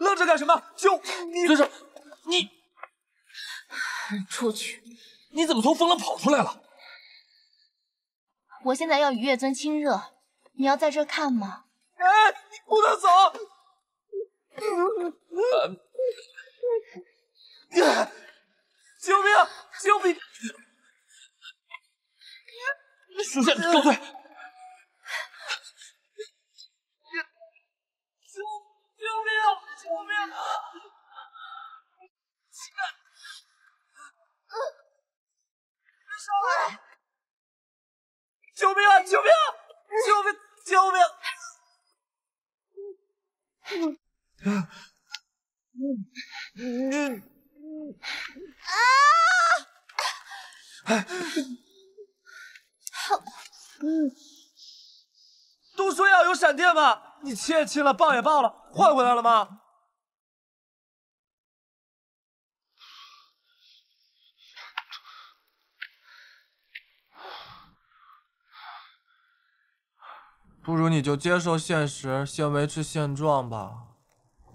愣着干什么？救你！你出去！你怎么从风冷跑出来了？我现在要与月尊亲热，你要在这看吗？哎，你不能走！救命！救命！属下告退。救救命！救命！别上来！救命啊！救命！救命！救命！嗯啊！都说要有闪电嘛，你亲也亲了，抱也抱了，换回来了吗？不如你就接受现实，先维持现状吧。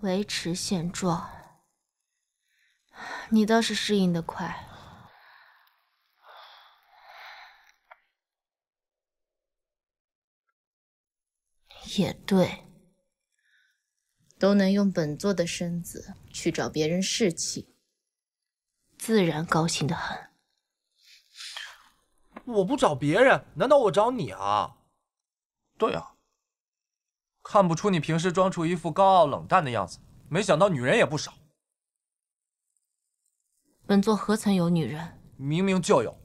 维持现状，你倒是适应的快。也对，都能用本座的身子去找别人侍气，自然高兴的很。我不找别人，难道我找你啊？对啊，看不出你平时装出一副高傲冷淡的样子，没想到女人也不少。本座何曾有女人？明明就有。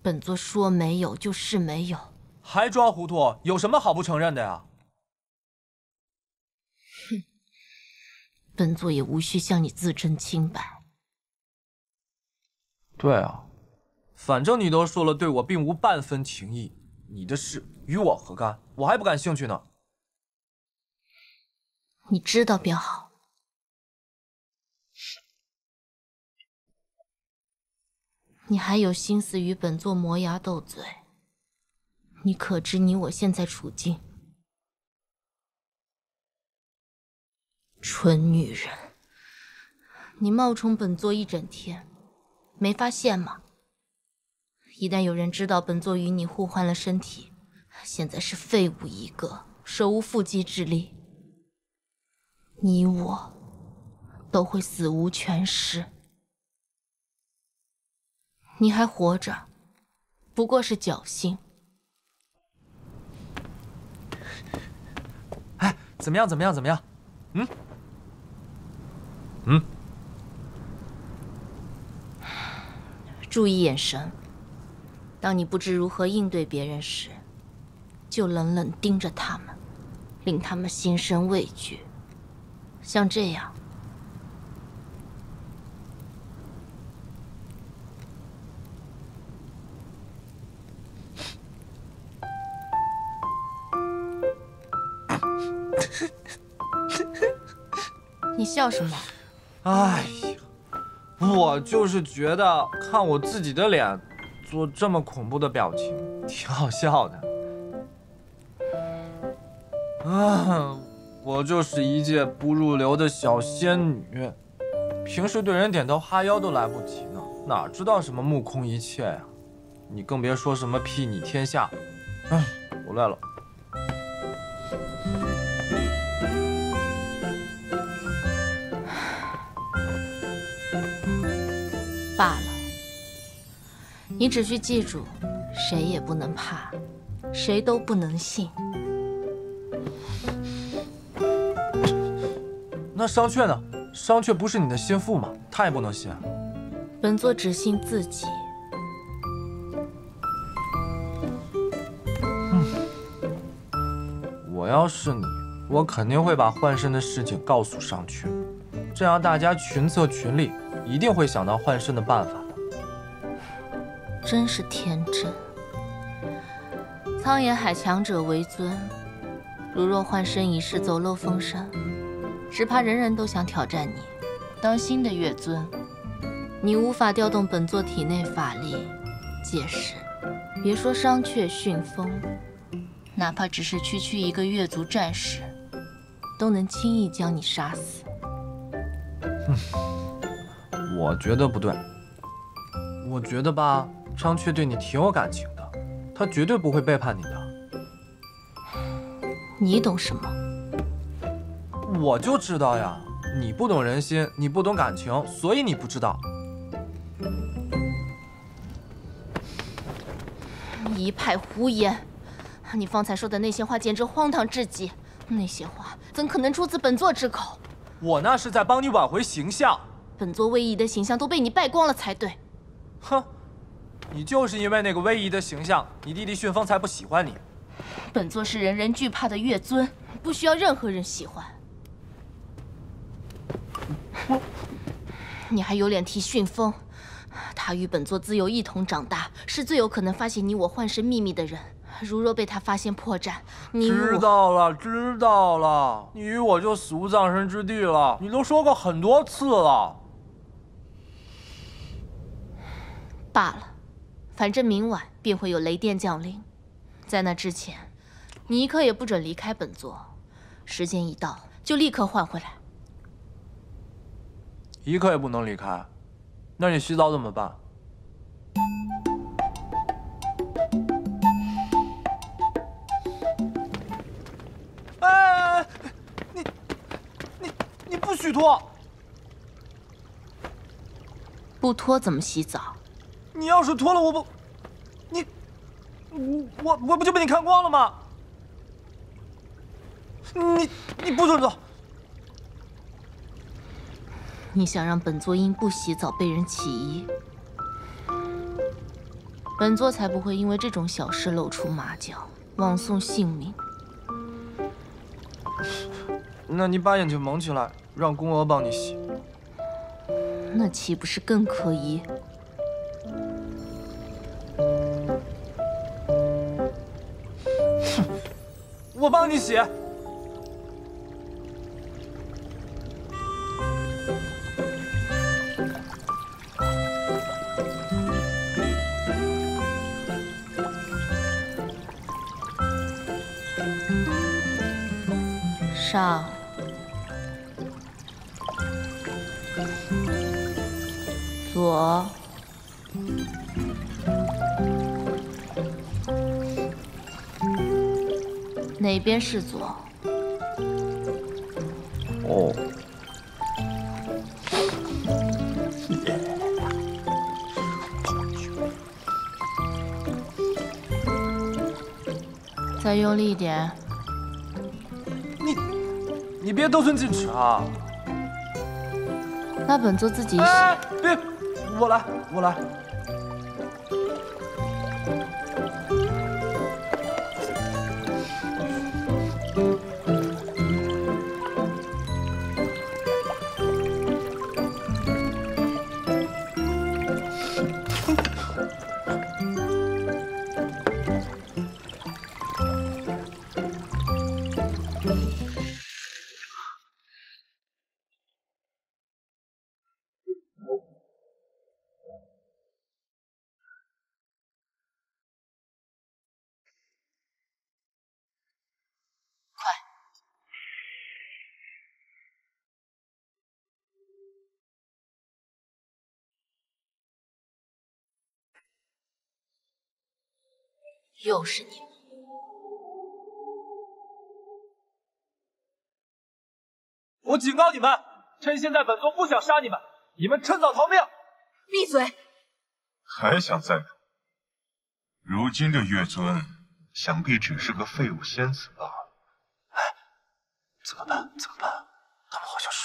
本座说没有就是没有。还装糊涂？有什么好不承认的呀？哼，本座也无需向你自证清白。对啊，反正你都说了对我并无半分情意，你的事与我何干？我还不感兴趣呢。你知道便好。你还有心思与本座磨牙斗嘴？你可知你我现在处境？蠢女人，你冒充本座一整天，没发现吗？一旦有人知道本座与你互换了身体，现在是废物一个，手无缚鸡之力，你我都会死无全尸。你还活着，不过是侥幸。哎怎么样？怎么样？怎么样？嗯？嗯？注意眼神。当你不知如何应对别人时，就冷冷盯着他们，令他们心生畏惧。像这样。你笑什么？哎呀，我就是觉得看我自己的脸做这么恐怖的表情，挺好笑的。啊，我就是一介不入流的小仙女，平时对人点头哈腰都来不及呢，哪知道什么目空一切呀？你更别说什么睥睨天下。哎，我累了。你只需记住，谁也不能怕，谁都不能信。那商榷呢？商榷不是你的心腹吗？他也不能信。本座只信自己。我要是你，我肯定会把换身的事情告诉商榷，这样大家群策群力。一定会想到换身的办法的。真是天真。苍岩海强者为尊，如若换身一事走漏风声，只怕人人都想挑战你，当新的月尊。你无法调动本座体内法力，届时别说商榷、驯风，哪怕只是区区一个月族战士，都能轻易将你杀死。哼 我觉得不对。我觉得吧，张雀对你挺有感情的，他绝对不会背叛你的。你懂什么？我就知道呀，你不懂人心，你不懂感情，所以你不知道。一派胡言！你方才说的那些话简直荒唐至极，那些话怎可能出自本座之口？我那是在帮你挽回形象。本座魏夷的形象都被你败光了才对。哼，你就是因为那个威仪的形象，你弟弟旋风才不喜欢你。本座是人人惧怕的月尊，不需要任何人喜欢。你还有脸提旋风？他与本座自幼一同长大，是最有可能发现你我幻身秘密的人。如若被他发现破绽，你知道了，知道了，你与我就死无葬身之地了。你都说过很多次了。罢了，反正明晚便会有雷电降临，在那之前，你一刻也不准离开本座。时间一到，就立刻换回来。一刻也不能离开。那你洗澡怎么办？哎，你你你不许脱！不脱怎么洗澡？你要是脱了，我不，你，我我我不就被你看光了吗？你你不准走！你想让本座因不洗澡被人起疑，本座才不会因为这种小事露出马脚，枉送性命。那你把眼睛蒙起来，让宫娥帮你洗，那岂不是更可疑？我帮你洗。上，左。哪边是左？哦。再用力一点。你，你别得寸进尺啊！那本座自己洗。别，我来，我来。又是你们！我警告你们，趁现在本座不想杀你们，你们趁早逃命！闭嘴！还想再赌？如今这月尊，想必只是个废物仙子罢了。哎，怎么办？怎么办？他们好像识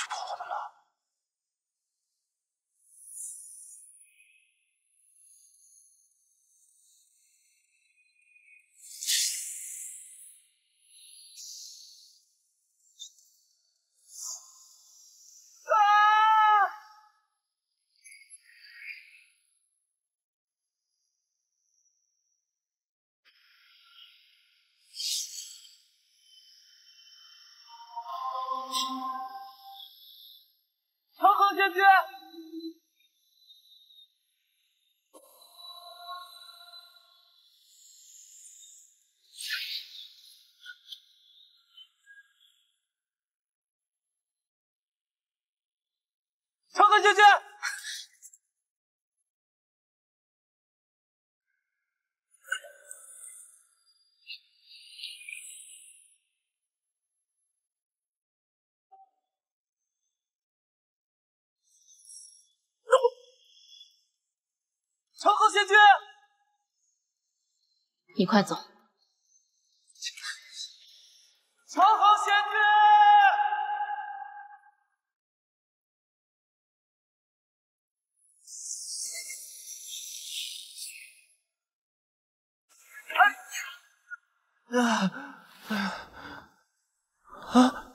长恒将军，长恒将军。你快走。长河仙君。啊啊！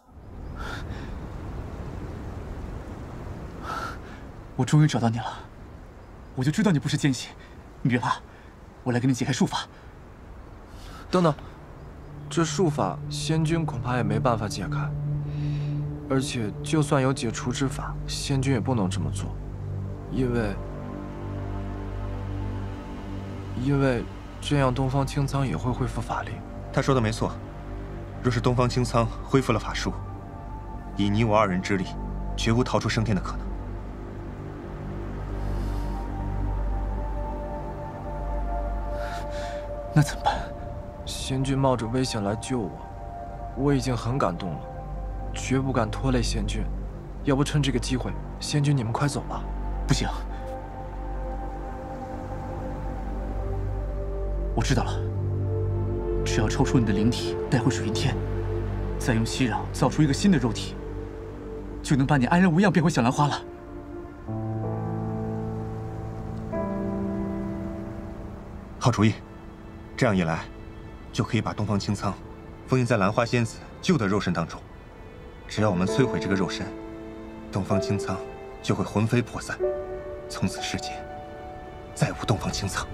我终于找到你了，我就知道你不是奸细。你别怕，我来给你解开术法。等等，这术法仙君恐怕也没办法解开，而且就算有解除之法，仙君也不能这么做，因为因为这样东方青苍也会恢复法力。他说的没错，若是东方青苍恢复了法术，以你我二人之力，绝无逃出升天的可能。那怎么办？仙君冒着危险来救我，我已经很感动了，绝不敢拖累仙君。要不趁这个机会，仙君你们快走吧。不行，我知道了。只要抽出你的灵体，带回水云天，再用息壤造出一个新的肉体，就能把你安然无恙变回小兰花了。好主意，这样一来，就可以把东方青苍封印在兰花仙子旧的肉身当中。只要我们摧毁这个肉身，东方青苍就会魂飞魄散，从此世间再无东方青苍。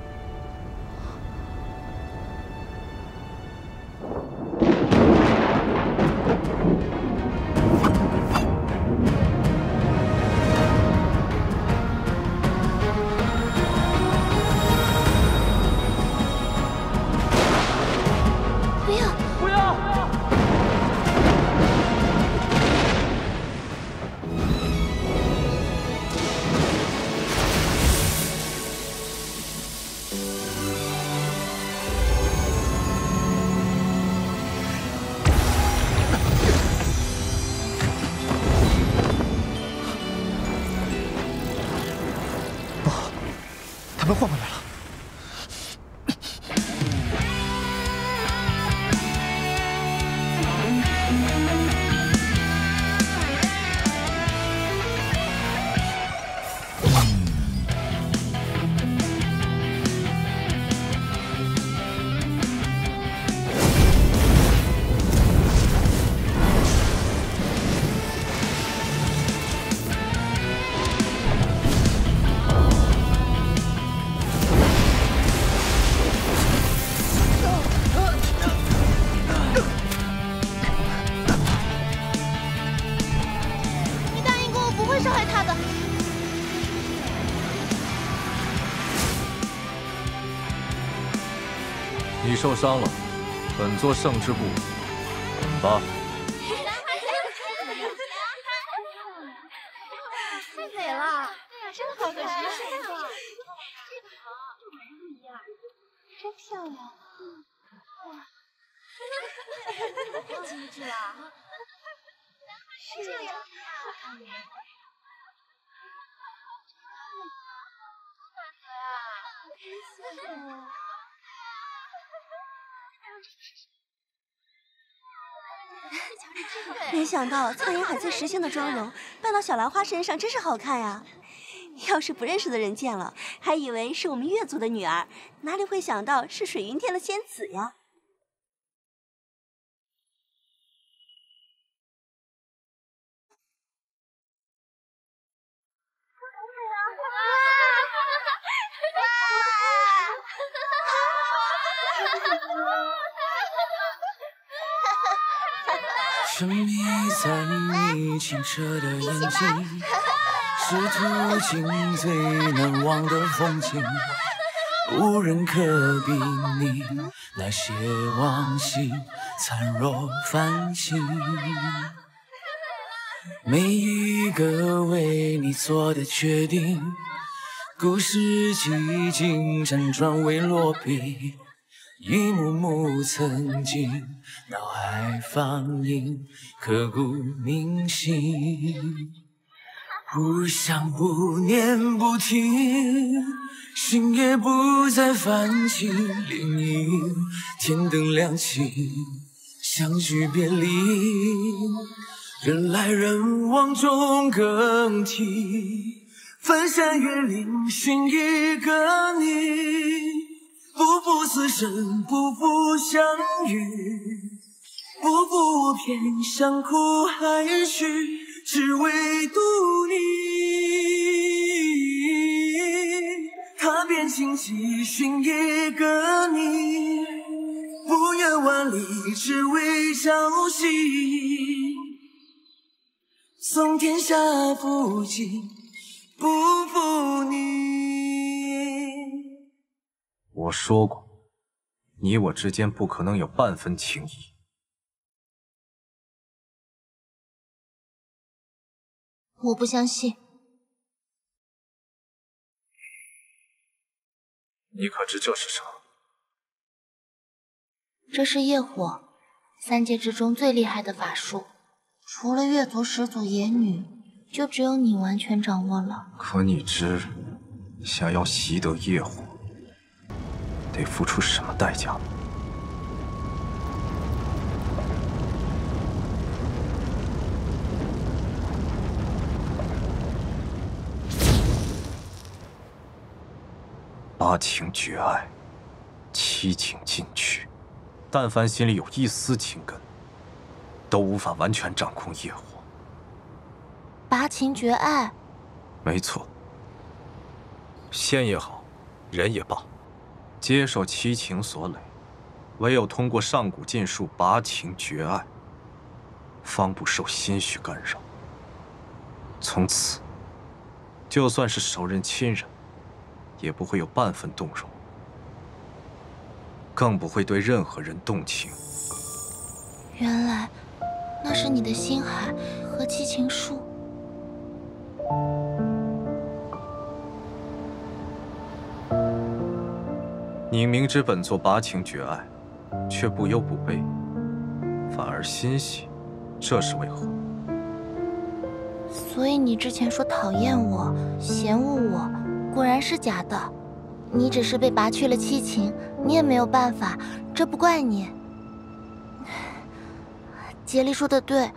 伤了，本座圣之部，滚吧。太美了！对呀，真的好可爱。真漂亮。哇！太精致了。是这样。好看吗？没想到苍颜海最时兴的妆容扮到小兰花身上，真是好看呀！要是不认识的人见了，还以为是我们月族的女儿，哪里会想到是水云天的仙子呀？沉迷在你清澈的眼睛，是途经最难忘的风景，无人可比拟那些往昔灿若繁星。每一个为你做的决定，故事几经辗转未落笔，一幕幕曾经脑海放映，刻骨铭心。不想不念不听，心也不再泛起涟漪，天灯亮起，相聚别离。人来人往中更替，翻山越岭寻一个你，不负此生，不负相遇，不负我偏向苦海去，只为渡你。踏遍荆棘寻一个你，不远万里只为朝夕。送天下负尽，不负你。我说过，你我之间不可能有半分情谊。我不相信。你可知这是什么？这是业火，三界之中最厉害的法术。除了月族始祖野女，就只有你完全掌握了。可你知，想要习得业火，得付出什么代价吗？八情绝爱，七情禁区，但凡心里有一丝情根。都无法完全掌控业火。八情绝爱，没错。仙也好，人也罢，接受七情所累，唯有通过上古禁术拔情绝爱，方不受心绪干扰。从此，就算是熟人亲人，也不会有半分动容，更不会对任何人动情。原来。那是你的心海和七情术。你明知本座拔情绝爱，却不忧不悲，反而欣喜，这是为何？所以你之前说讨厌我、嫌恶我，果然是假的。你只是被拔去了七情，你也没有办法，这不怪你。杰利说的对，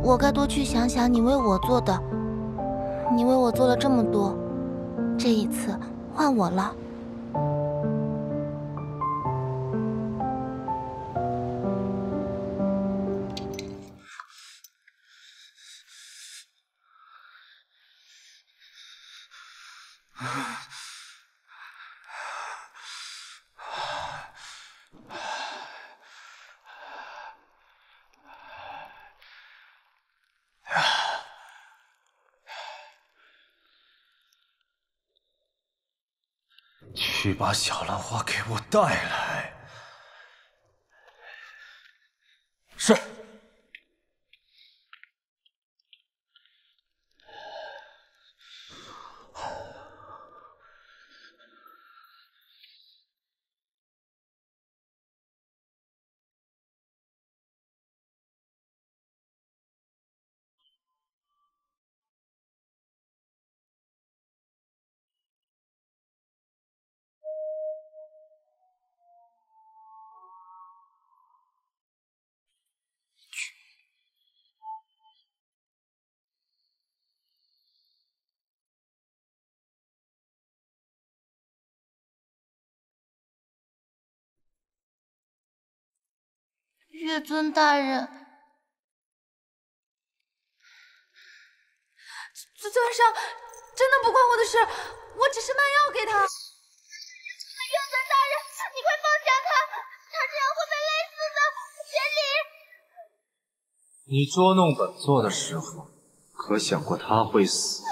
我该多去想想你为我做的。你为我做了这么多，这一次换我了。去把小兰花给我带来。月尊大人，尊尊上真的不关我的事，我只是卖药给他。月尊大人，你快放下他，他这样会被累死的。千里，你捉弄本座的时候，可想过他会死？再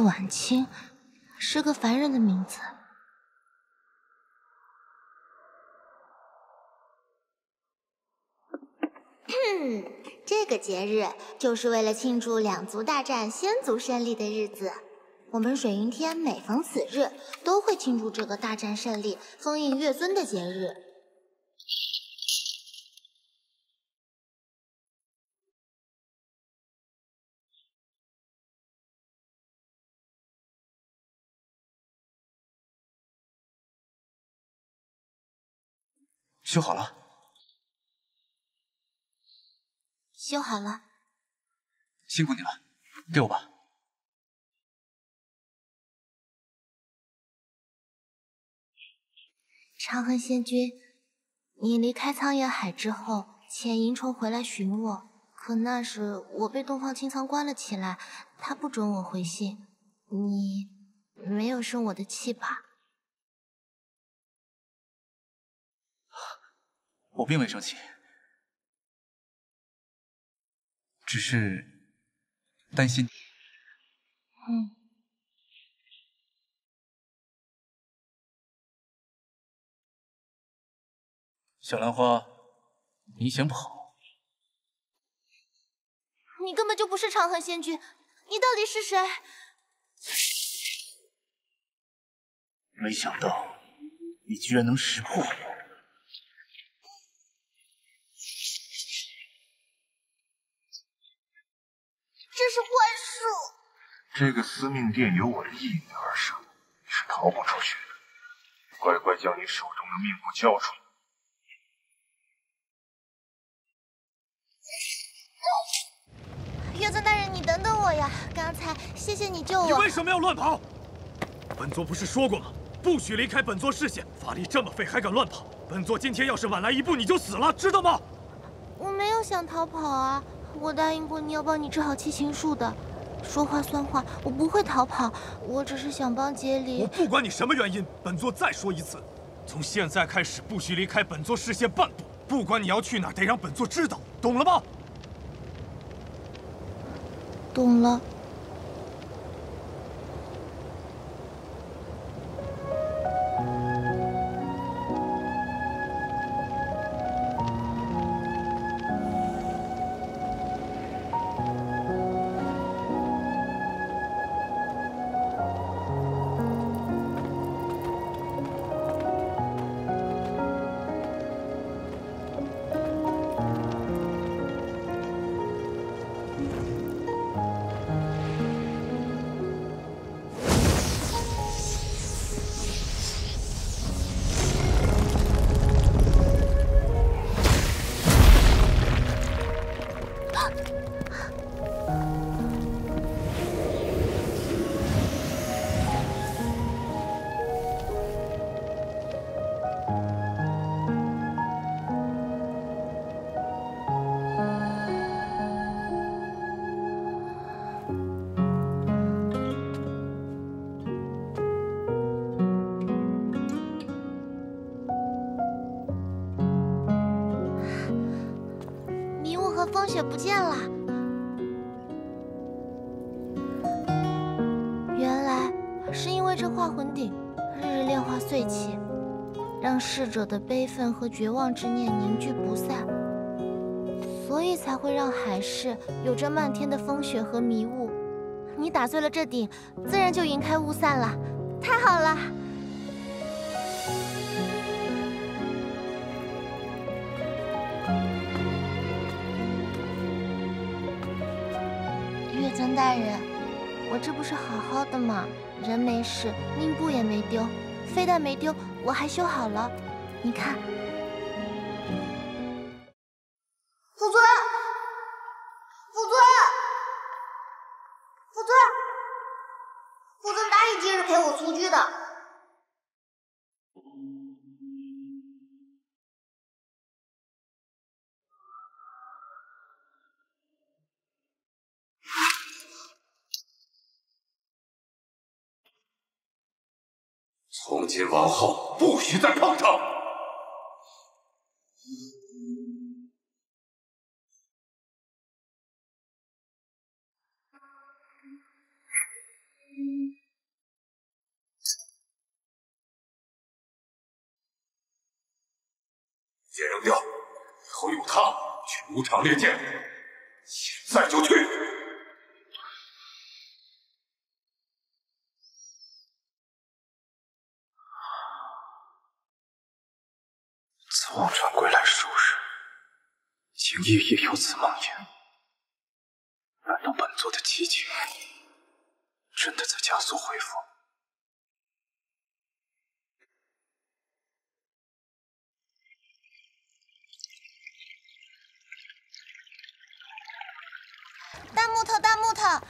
晚清是个凡人的名字。这个节日就是为了庆祝两族大战仙族胜利的日子。我们水云天每逢此日都会庆祝这个大战胜利、封印月尊的节日。修好了，修好了，辛苦你了，给我吧。长恨仙君，你离开苍岩海之后，遣银虫回来寻我，可那时我被东方青苍关了起来，他不准我回信。你没有生我的气吧？我并未生气，只是担心。嗯。小兰花，你想跑？你根本就不是长恨仙君，你到底是谁？没想到你居然能识破我！这是幻术！这个司命殿由我的一女而生，你是逃不出去的。乖乖将你手中的命符交出来！月尊大人，你等等我呀！刚才谢谢你救我。你为什么要乱跑？本座不是说过吗？不许离开本座视线！法力这么废，还敢乱跑？本座今天要是晚来一步，你就死了，知道吗？我没有想逃跑啊！我答应过你要帮你治好七情术的，说话算话，我不会逃跑。我只是想帮杰里。我不管你什么原因，本座再说一次，从现在开始不许离开本座视线半步。不管你要去哪，得让本座知道，懂了吗？懂了。雪不见了，原来是因为这化魂鼎日日炼化碎气，让逝者的悲愤和绝望之念凝聚不散，所以才会让海市有着漫天的风雪和迷雾。你打碎了这鼎，自然就云开雾散了，太好了！的吗？人没事，命布也没丢，非但没丢，我还修好了。你看，从今往后不许再碰他！先扔掉，以后有他去赌场练剑，现在就去！自忘川归来数日，竟夜夜有此梦魇。难道本座的激情真的在加速恢复？大木头，大木头，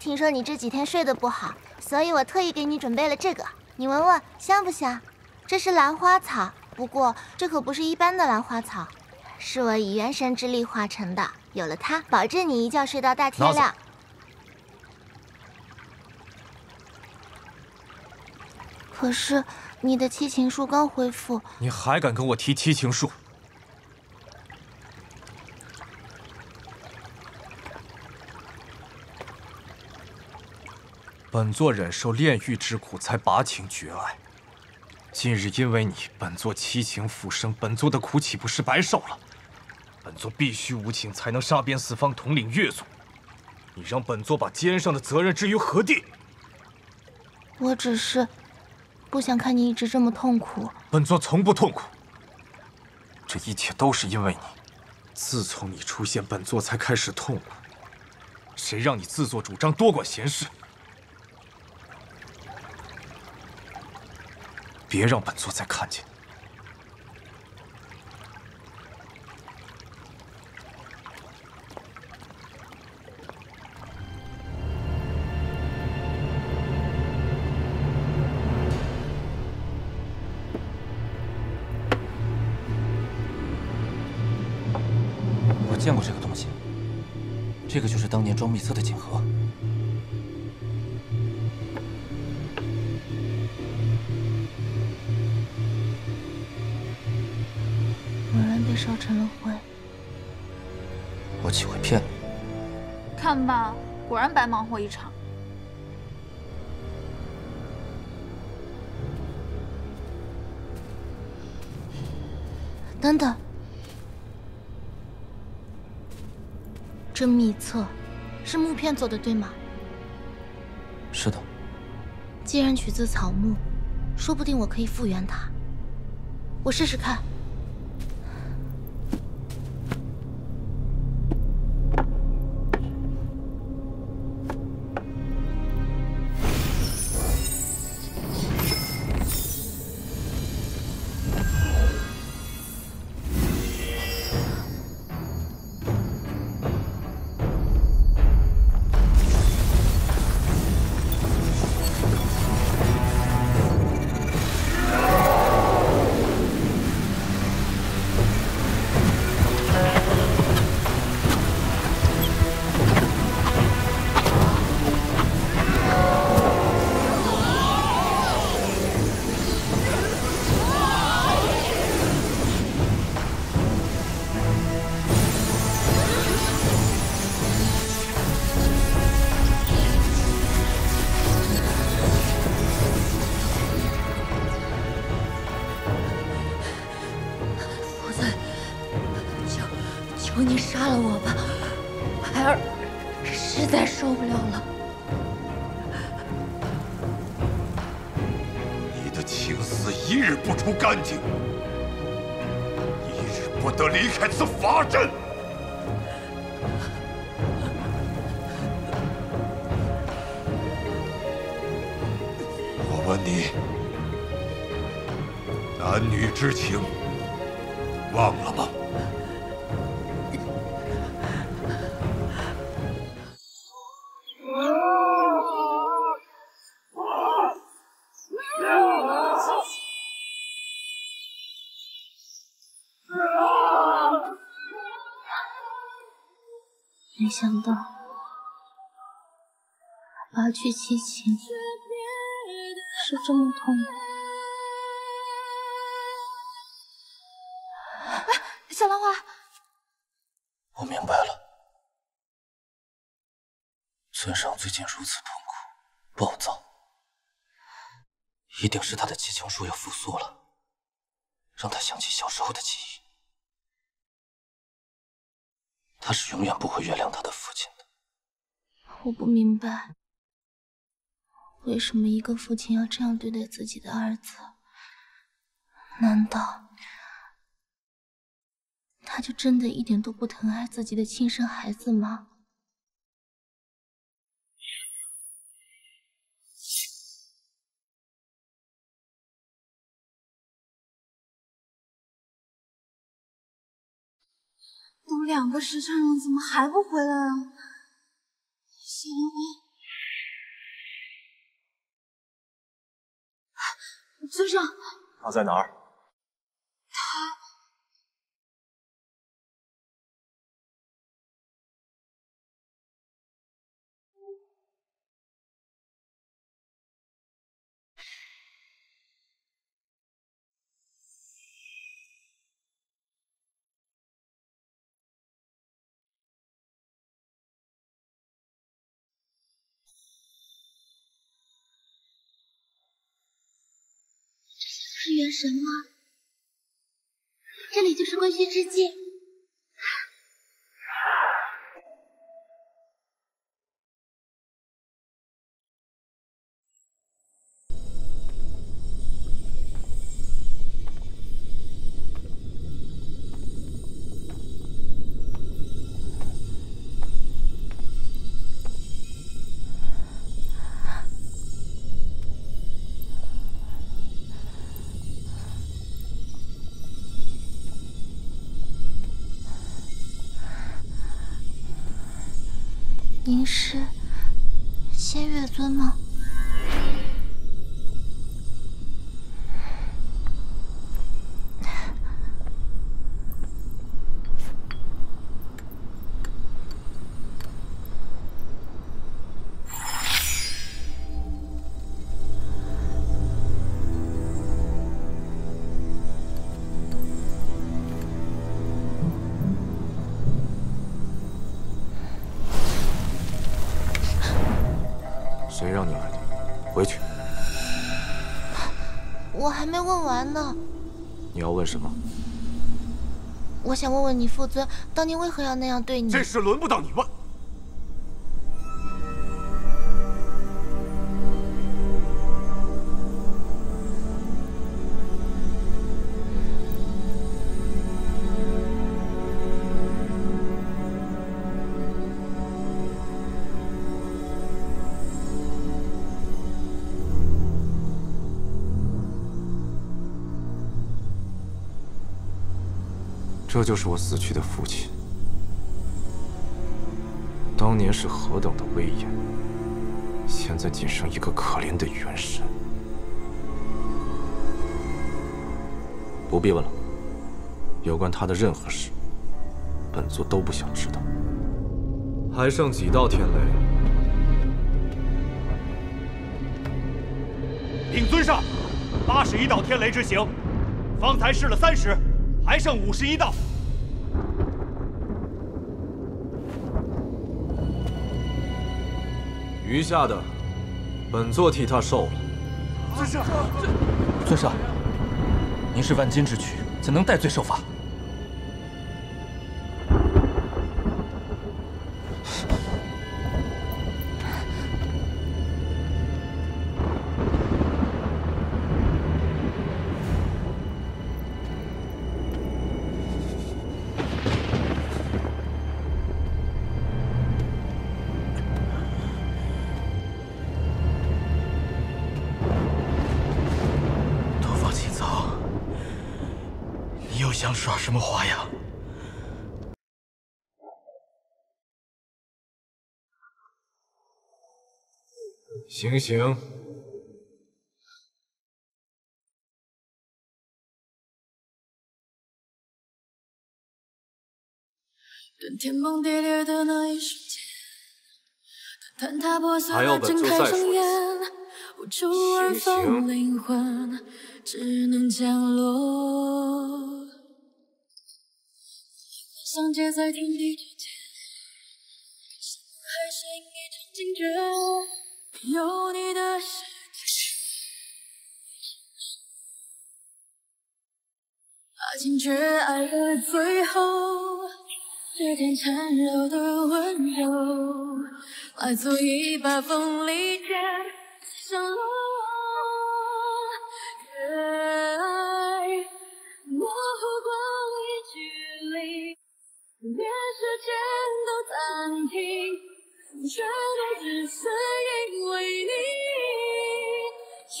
听说你这几天睡得不好，所以我特意给你准备了这个，你闻闻香不香？这是兰花草，不过这可不是一般的兰花草，是我以元神之力化成的。有了它，保证你一觉睡到大天亮。可是你的七情术刚恢复，你还敢跟我提七情术？本座忍受炼狱之苦，才拔情绝爱。今日因为你，本座七情复生，本座的苦岂不是白受了？本座必须无情，才能杀遍四方，统领越族。你让本座把肩上的责任置于何地？我只是不想看你一直这么痛苦。本座从不痛苦，这一切都是因为你。自从你出现，本座才开始痛苦。谁让你自作主张，多管闲事？别让本座再看见。我见过这个东西，这个就是当年装秘册的锦果然白忙活一场。等等，这秘册是木片做的，对吗？是的。既然取自草木，说不定我可以复原它。我试试看。安静，一日不得离开此法阵。没想到，拔去七情是这么痛的。小兰花，我明白了。尊上最近如此痛苦、暴躁，一定是他的七情术要复苏了，让他想起小时候的记忆。他是永远不会原谅他的父亲的。我不明白，为什么一个父亲要这样对待自己的儿子？难道他就真的一点都不疼爱自己的亲生孩子吗？都两个时辰了，怎么还不回来啊？小兰花，尊上，他在哪儿？是元神吗？这里就是归墟之境。是仙月尊吗？呢。你要问什么？我想问问你父尊，当年为何要那样对你？这事轮不到你问。这就是我死去的父亲，当年是何等的威严，现在仅剩一个可怜的元神。不必问了，有关他的任何事，本座都不想知道。还剩几道天雷？禀尊上，八十一道天雷之刑，方才试了三十，还剩五十一道。余下的，本座替他受了。尊上，尊上，您是万金之躯，怎能戴罪受罚？想耍什么花样？行刑。等天崩地裂的那一瞬间，当坍塌破碎睁开双眼，无处安放灵魂，只能降落。相接在天地之间，心海深一场惊觉，有你的世界。爱情却爱了最后，指尖缠绕的温柔，化作一把锋利剑，上落。越连时间都暂停，全都只是因为你，确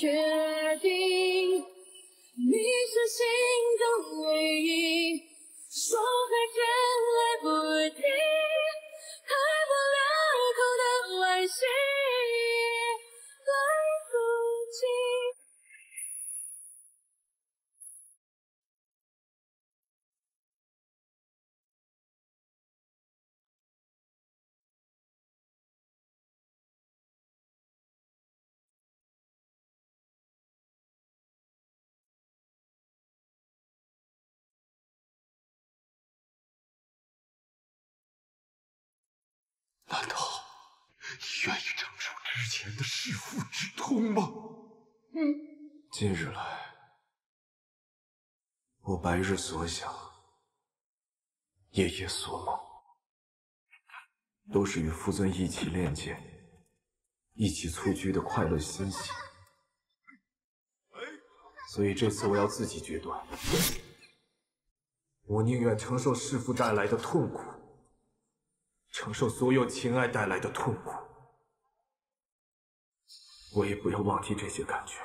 定。你是心中唯一，说再见来不难道你愿意承受之前的弑父之痛吗？嗯。近日来，我白日所想，夜夜所梦，都是与父尊一起练剑、一起蹴鞠的快乐欣喜。所以这次我要自己决断，我宁愿承受弑父带来的痛苦，承受所有情爱带来的痛苦，我也不要忘记这些感觉。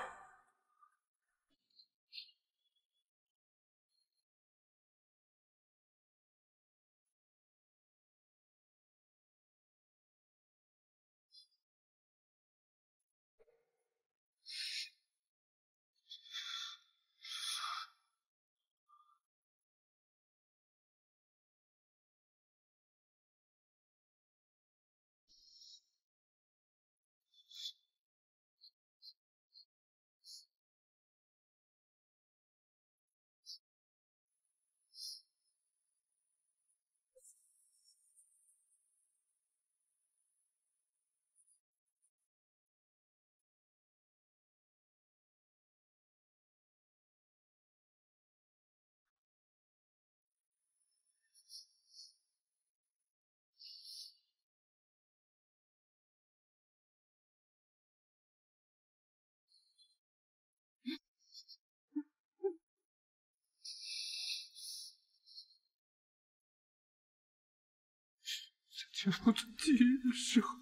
结束这记忆的时候，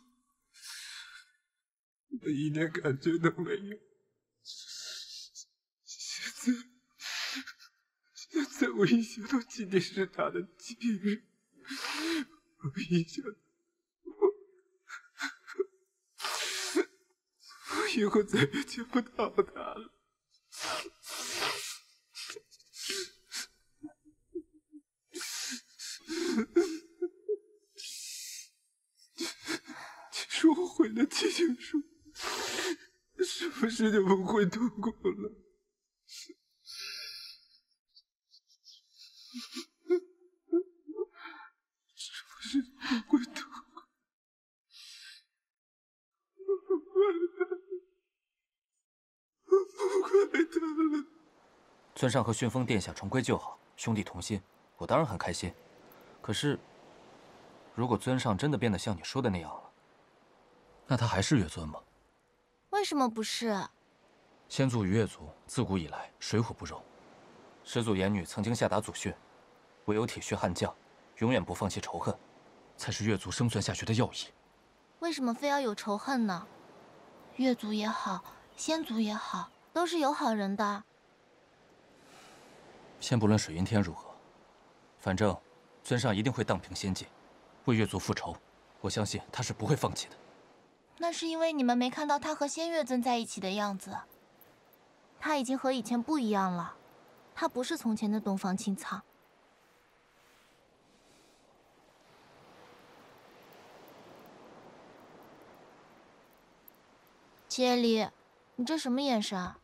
我一点感觉都没有。现在，现在我一想到今天是他的忌日，我一想我，我以后再也见不到他了。我毁了七情书，是不是就不会痛苦了？是不是不会痛苦？我不怪他，我不怪他了。尊上和旋风殿下重归旧好，兄弟同心，我当然很开心。可是，如果尊上真的变得像你说的那样了，那他还是月尊吗？为什么不是？先祖与月族自古以来水火不容，始祖炎女曾经下达祖训，唯有铁血悍将，永远不放弃仇恨，才是月族生存下去的要义。为什么非要有仇恨呢？月族也好，仙族也好，都是有好人的。先不论水云天如何，反正尊上一定会荡平仙界，为月族复仇。我相信他是不会放弃的。那是因为你们没看到他和仙月尊在一起的样子。他已经和以前不一样了，他不是从前的东方青苍。接里，你这什么眼神啊？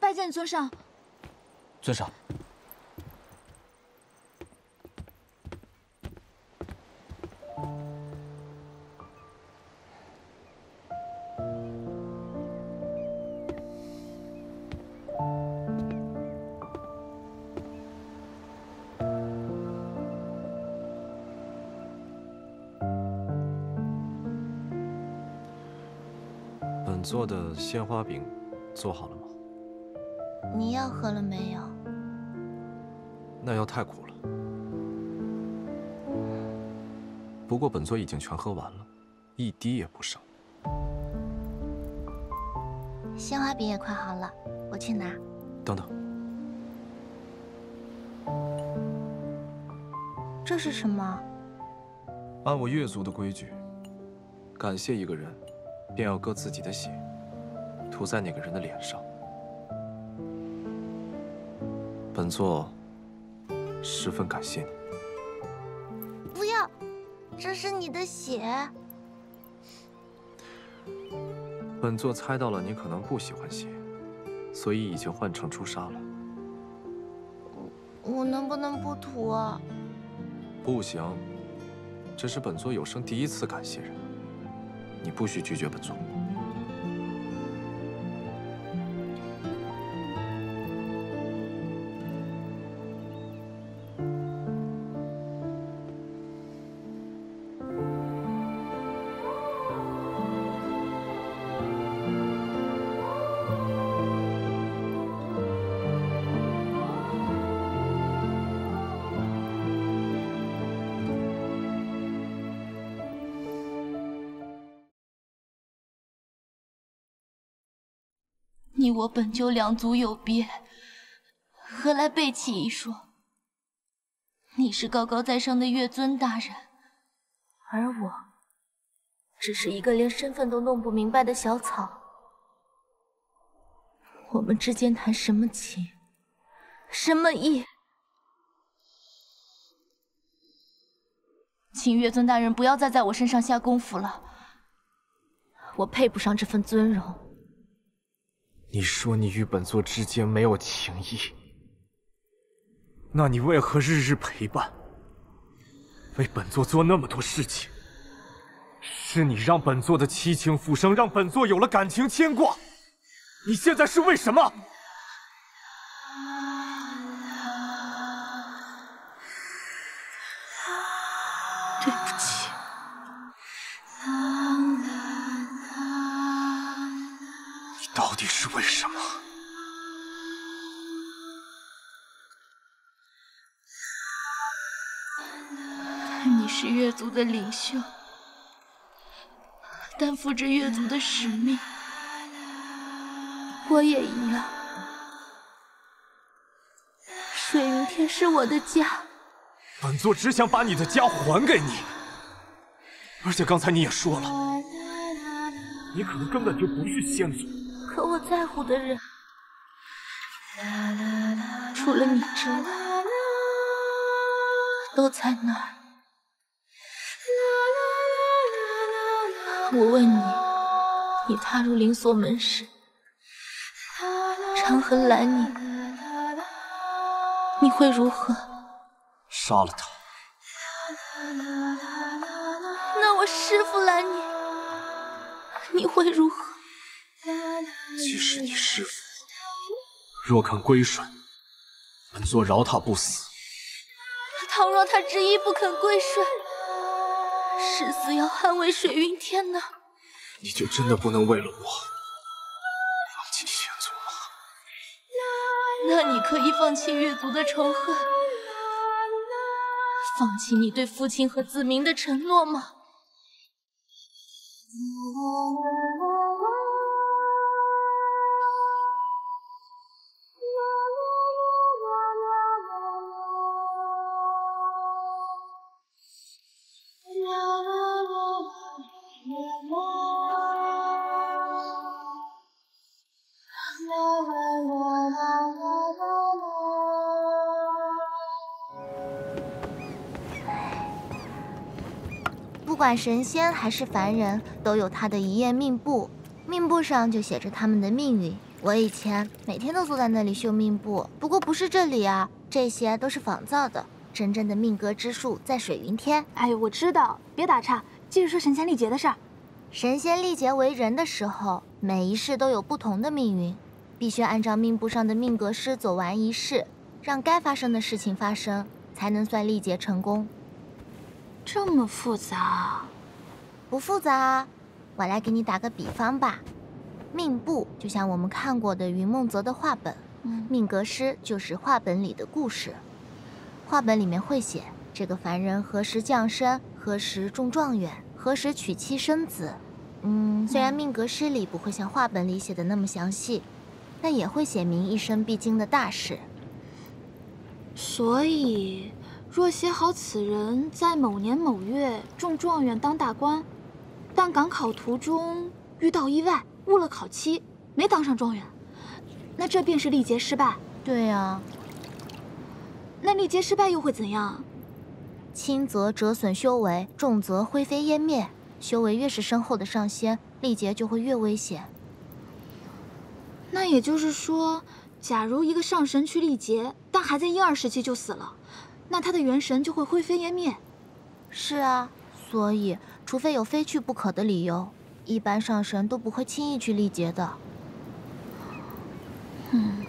拜见尊上。尊上，本座的鲜花饼做好了吗？你药喝了没有？那药太苦了。不过本座已经全喝完了，一滴也不剩。鲜花饼也快好了，我去拿。等等，这是什么？按我月族的规矩，感谢一个人，便要割自己的血，涂在那个人的脸上。本座十分感谢你。不要，这是你的血。本座猜到了你可能不喜欢血，所以已经换成朱砂了。我能不能不涂啊？不行，这是本座有生第一次感谢人，你不许拒绝本座。我本就两族有别，何来背弃一说？你是高高在上的月尊大人，而我只是一个连身份都弄不明白的小草。我们之间谈什么情，什么义？请月尊大人不要再在我身上下功夫了，我配不上这份尊荣。你说你与本座之间没有情谊，那你为何日日陪伴，为本座做那么多事情？是你让本座的七情复生，让本座有了感情牵挂。你现在是为什么？的领袖，担负着月族的使命。我也一样。水云天是我的家，本座只想把你的家还给你。而且刚才你也说了，你可能根本就不是仙族。可我在乎的人，除了你之外，都在那儿。我问你，你踏入灵锁门时，长痕拦你，你会如何？杀了他。那我师父拦你，你会如何？即使你师父若肯归顺，本座饶他不死。倘若他执意不肯归顺，誓死要捍卫水云天呢？你就真的不能为了我放弃仙族吗？那你可以放弃月族的仇恨，放弃你对父亲和子民的承诺吗？管神仙还是凡人，都有他的一页命簿，命簿上就写着他们的命运。我以前每天都坐在那里修命簿，不过不是这里啊，这些都是仿造的。真正的命格之术在水云天。哎，我知道，别打岔，继续说神仙历劫的事儿。神仙历劫为人的时候，每一世都有不同的命运，必须按照命簿上的命格师走完一世，让该发生的事情发生，才能算历劫成功。这么复杂？不复杂，我来给你打个比方吧。命簿就像我们看过的云梦泽的画本，命格诗就是画本里的故事。画本里面会写这个凡人何时降生，何时中状元，何时娶妻生子。嗯，虽然命格诗里不会像画本里写的那么详细，但也会写明一生必经的大事。所以，若写好此人在某年某月中状元当大官，但赶考途中遇到意外，误了考期，没当上状元，那这便是历劫失败。对呀。那历劫失败又会怎样？轻则折损修为，重则灰飞烟灭。修为越是深厚的上仙，历劫就会越危险。那也就是说，假如一个上神去历劫，但还在婴儿时期就死了，那他的元神就会灰飞烟灭。是啊，所以除非有非去不可的理由，一般上神都不会轻易去历劫的。嗯。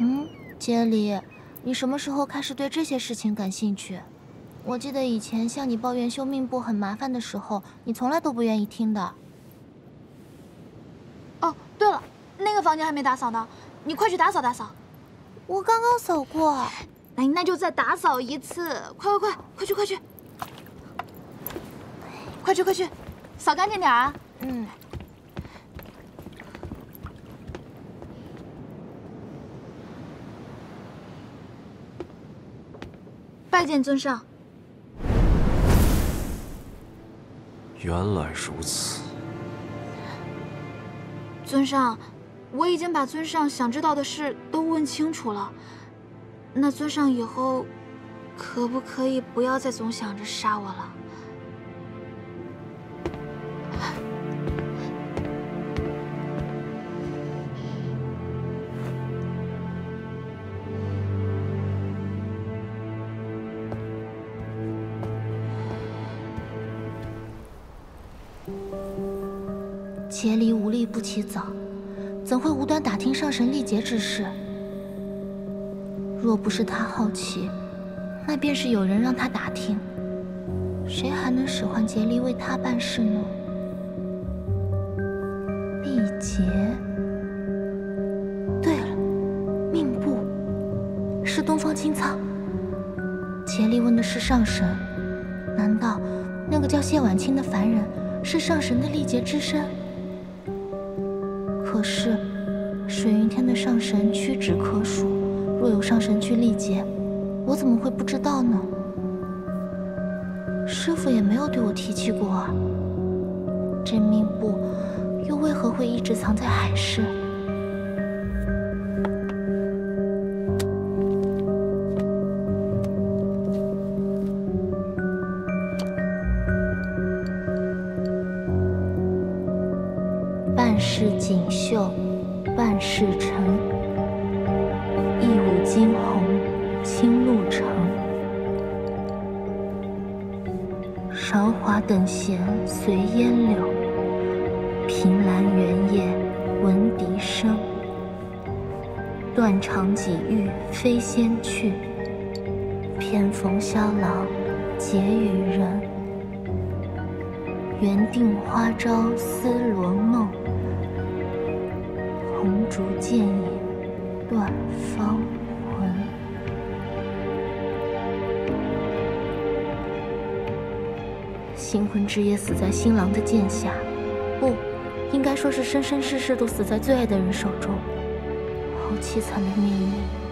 嗯。杰里，你什么时候开始对这些事情感兴趣？我记得以前向你抱怨修命簿很麻烦的时候，你从来都不愿意听的。哦，对了，那个房间还没打扫呢，你快去打扫打扫。我刚刚扫过。哎，那就再打扫一次，快快快，快去快去，快去快去，扫干净点啊。嗯。拜见尊上。原来如此。尊上，我已经把尊上想知道的事都问清楚了。那尊上以后，可不可以不要再总想着杀我了？竭力无力不起早，怎会无端打听上神历劫之事？若不是他好奇，那便是有人让他打听。谁还能使唤竭离为他办事呢？历劫。对了，命簿是东方青苍。竭离问的是上神，难道那个叫谢婉清的凡人是上神的历劫之身？可是，水云天的上神屈指可数，若有上神去历劫，我怎么会不知道呢？师傅也没有对我提起过啊。这命簿又为何会一直藏在海市？半世锦绣，半世尘。一舞惊鸿，青露成。韶华等闲随烟柳，凭栏原野闻笛声。断肠几欲飞仙去，偏逢萧郎结与人。缘定花朝思罗梦。剑影断芳魂。新婚之夜死在新郎的剑下，不，应该说是生生世世都死在最爱的人手中，好凄惨的命运。